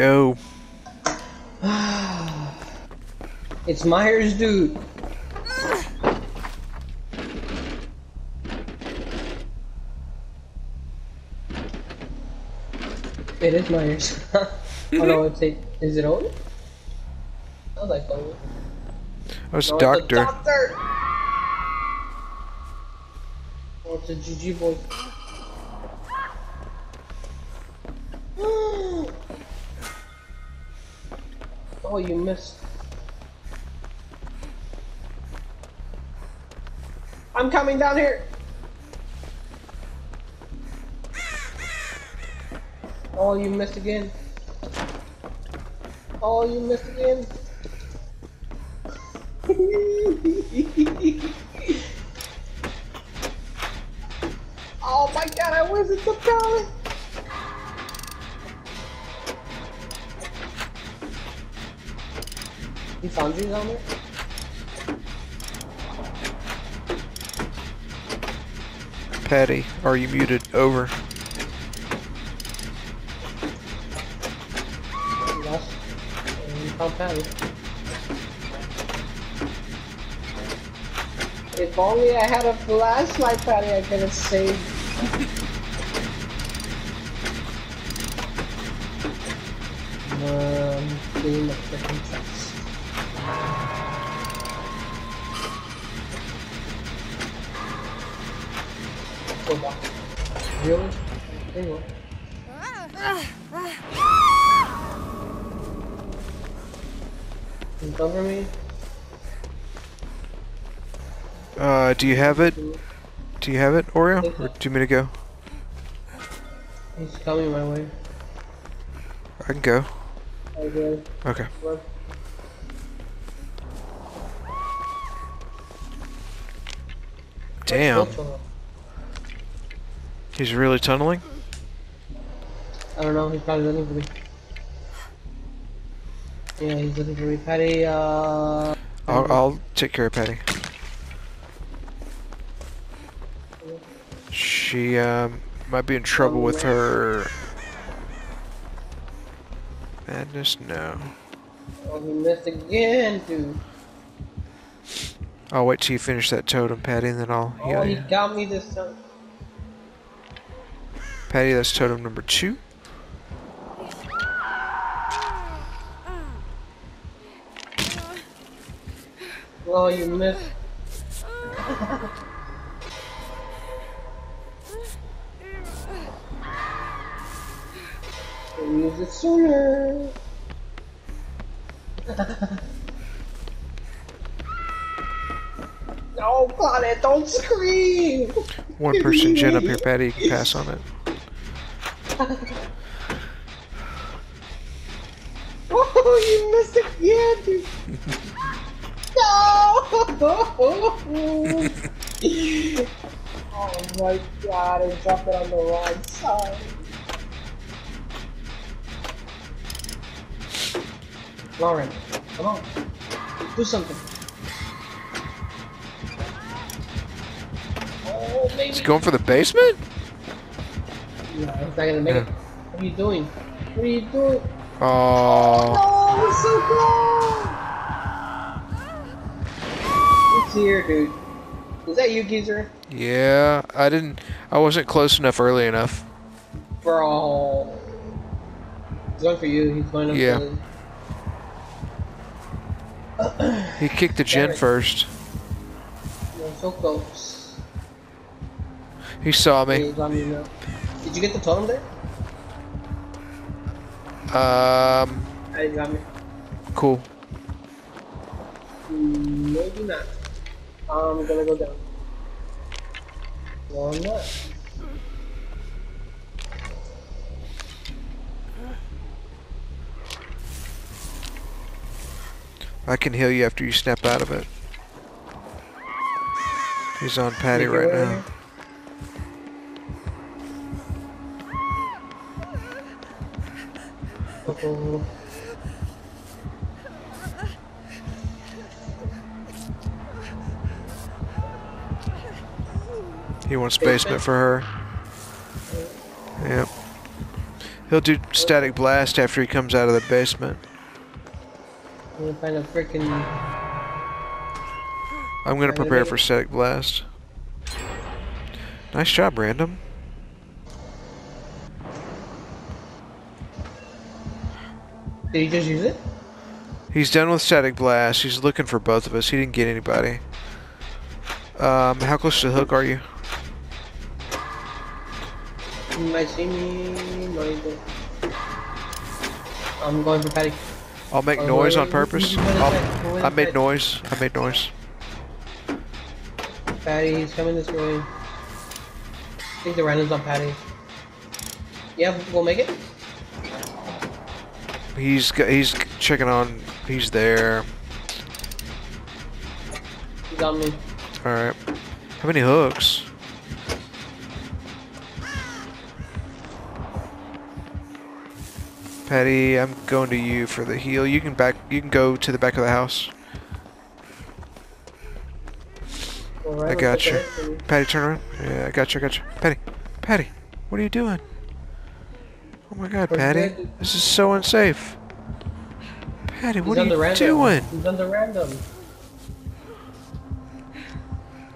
go. It's Myers, dude. It is Myers. oh no, it's a, is it Owen? I was like Owen. Oh, it's No, Doctor. It's a doctor. Oh, it's a GG boy. Oh, you missed. I'm coming down here. Oh, you missed again. Oh, you missed again. oh my god, I wasn't so proud. You found you down there? Patty, are you muted? Over. And you found Patty. If only I had a flashlight, Patty, I could have saved. Um, game of the princess. Really? Anyway. You cover me? Uh, do you have it? Do you have it, Oreo? Or do you want me to go? He's coming my way. I can go. I did. Okay. Damn. What's going on? He's really tunneling? I don't know, he's probably looking for me. Yeah, he's looking for me. Patty, uh... I'll, I'll take care of Patty. She, um, might be in trouble with her... Madness? No. Oh, he missed again, dude. I'll wait till you finish that totem, Patty, and then I'll Oh, heal he you. got me this time. Patty, that's totem number two. Oh, you missed. Use it sooner. Oh, no, Claudette, don't scream! One person gen up here, Patty. You can pass on it. Oh, you missed again, dude. no! oh my god, I dropped it on the wrong side. Lauren, come on. Do something. Oh. He's going for the basement? Yeah, he's not gonna make it. What are you doing? What are you doing? Oh, Oh, it's so close! It's here, dude. Is that you, geezer? yeah. I didn't. I wasn't close enough early enough. Bro. He's going for you. He's going up Yeah. He kicked the gen first. You're so close. He saw me. He's on you now. Did you get the totem there? Um, I got me. cool. Maybe not. I'm gonna go down. No, I'm not. I can heal you after you snap out of it. He's on Patty right now. He wants basement for her. Yep. He'll do static blast after he comes out of the basement. I'm gonna find a freaking. I'm gonna prepare for static blast. Nice job, random. Did you just use it? He's done with static blast. He's looking for both of us. He didn't get anybody. Um, how close to the hook are you? You might see me. might I'm going for Patty. I'll make Oh, noise on purpose. I made noise. I made noise. Patty, he's coming this way. I think the random's on Patty. Yeah, we'll make it. He's he's checking on. He's there. He's on me. All right. How many hooks? Patty, I'm going to you for the heal. You can back. You can go to the back of the house. Alright, I got you. a hit for me. Patty, turn around. Yeah, I got you. I got you. Patty, Patty, what are you doing? Oh my God, oh, Patty, this is so unsafe. Patty, what are you random. doing? He's on the random.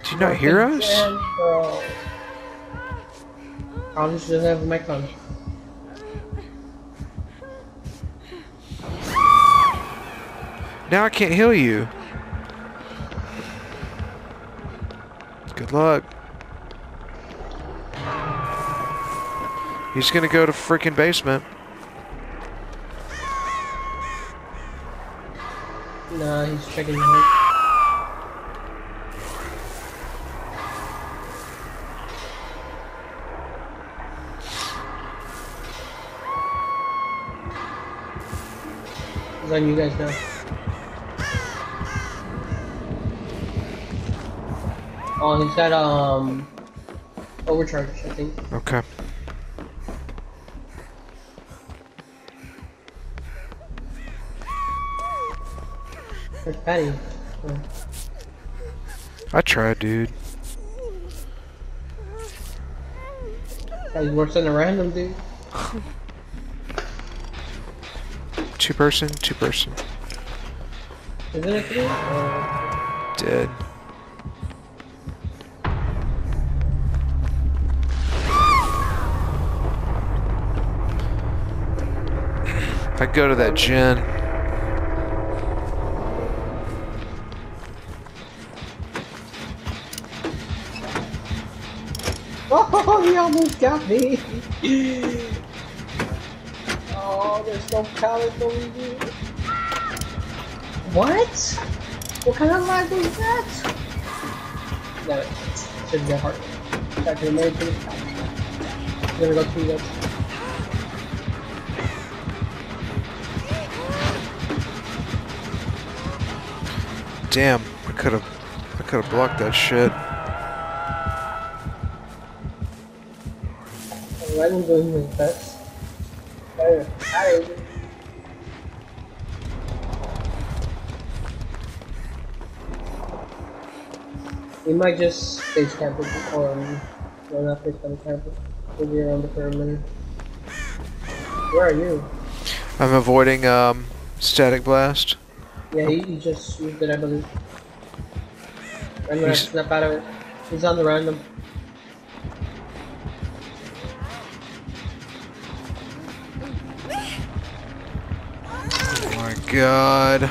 Do you not hear us? Probably she doesn't have a mic. Now I can't heal you. Good luck. He's gonna go to freaking basement. Nah, he's checking the hook. He's on you guys now. Oh, he's got um overcharge, I think. Okay. Where's Patty? Oh. I tried, dude. Guy works on a random dude. Two person, two person. Isn't it three? Dead. I go to that gen. almost got me. oh, there's no pallet over here. What? What kind of lag was that? Got it. Should get hard. Back to the American. Gonna go through that. Damn, I could have, I could have blocked that shit. Doing his best. Hey, hi. We might just face camp it or um, no, not face camp camp it. We'll be around the perimeter. Where are you? I'm avoiding um, static blast. Yeah, he, he just used it, I believe. I'm gonna snap out of it. He's on the random. God.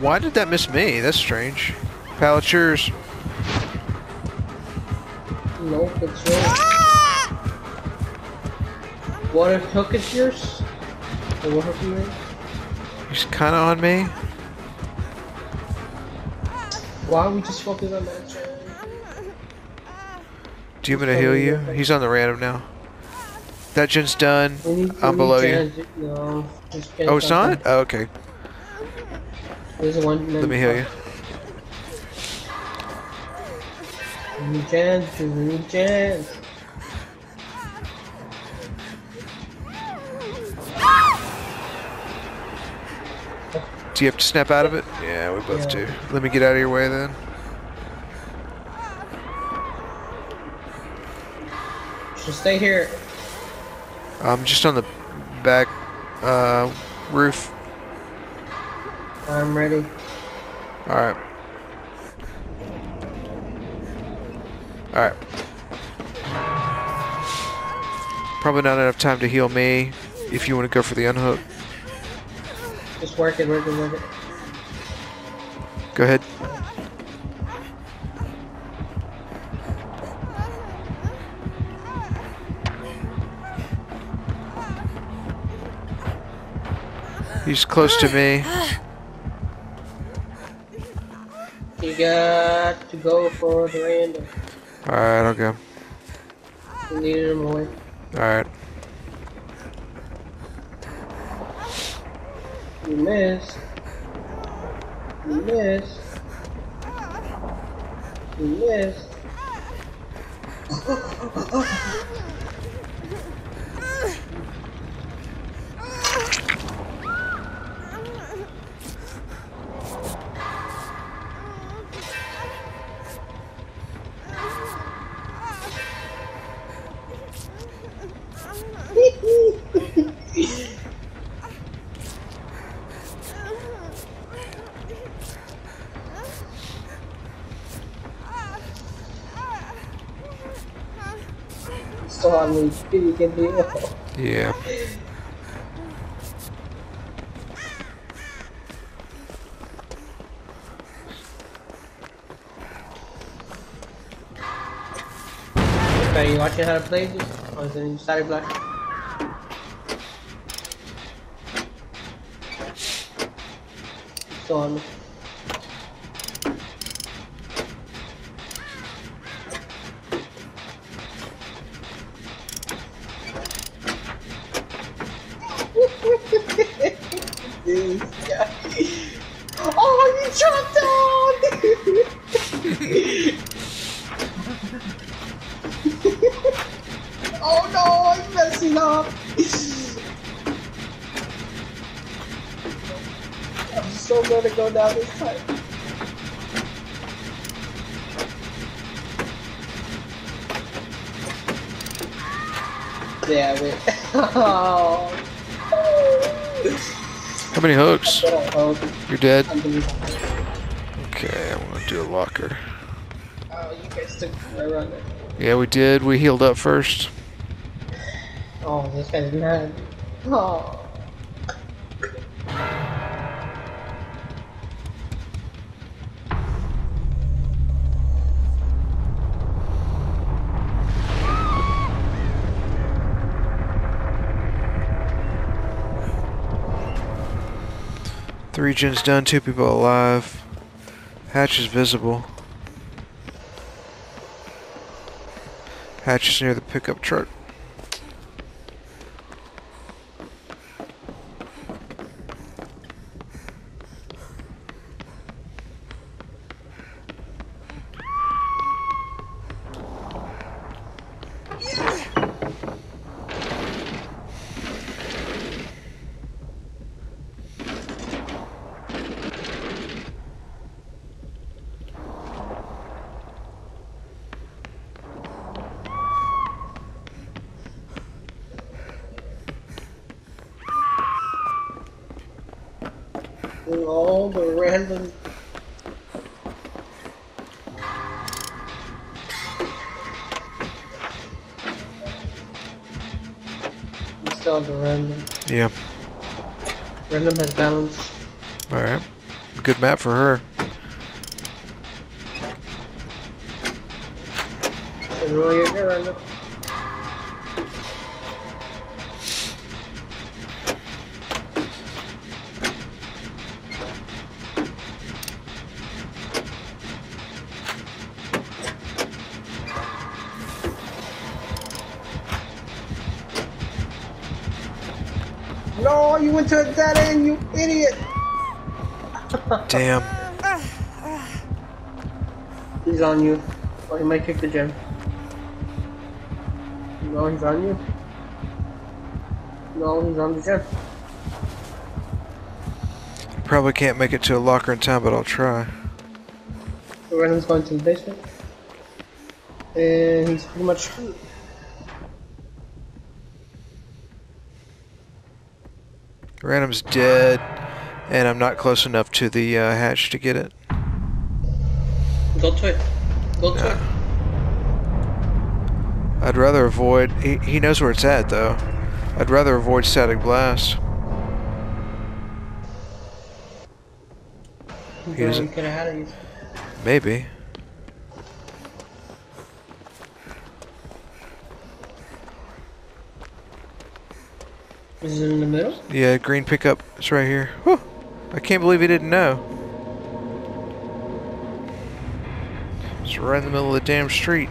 Why did that miss me? That's strange. Pallet yours. Nope, it's yours. What if hook is yours? Or what yours? He's kind of on me. Why don't we just focus on that? Do you want me to heal you? He's on the random now. That gen's done. I'm below you. No. Oh, it's not? Oh, okay. There's a one. Let me heal you. We need gens. We need gens. Do you have to snap out of it? Yeah, we both Yeah. do. Let me get out of your way then. Just stay here. I'm just on the back uh, roof. I'm ready. Alright. Alright. Probably not enough time to heal me if you want to go for the unhook. Just work it, work it, work it. Go ahead. He's close to me. You got to go for the random. Alright, I'll go. You need him away. Alright. You missed. You missed. You missed. Still on me. You can deal. Yeah. Are you watching how to play this? Or is it in Starry Black? Still on Oh, you jumped down! oh no, I'm messing up! I'm so gonna go down this time. Damn it. Oh. How many hooks? You're dead? Okay, I'm gonna do a locker. Oh, you guys took. Yeah, we did. We healed up first. Oh, this guy's mad. Oh. Three gens done, two people alive. Hatch is visible. Hatch is near the pickup truck. Doing all the random. Still have the random. Yeah. Random has balance. Alright. Good map for her. And roll your hair random. No, you went to a end, you idiot! Damn. He's on you. Or he might kick the gen. No, he's on you. No, he's on the gen. Probably can't make it to a locker in time, but I'll try. So Renan's going to the basement. And he's pretty much Random's dead, and I'm not close enough to the uh, hatch to get it. Go to it. Go to it. I'd rather avoid. He, he knows where it's at, though. I'd rather avoid static blast. He doesn't- could have had it. Maybe. Is it in the middle? Yeah, green pickup. It's right here. Whew. I can't believe he didn't know. It's right in the middle of the damn street.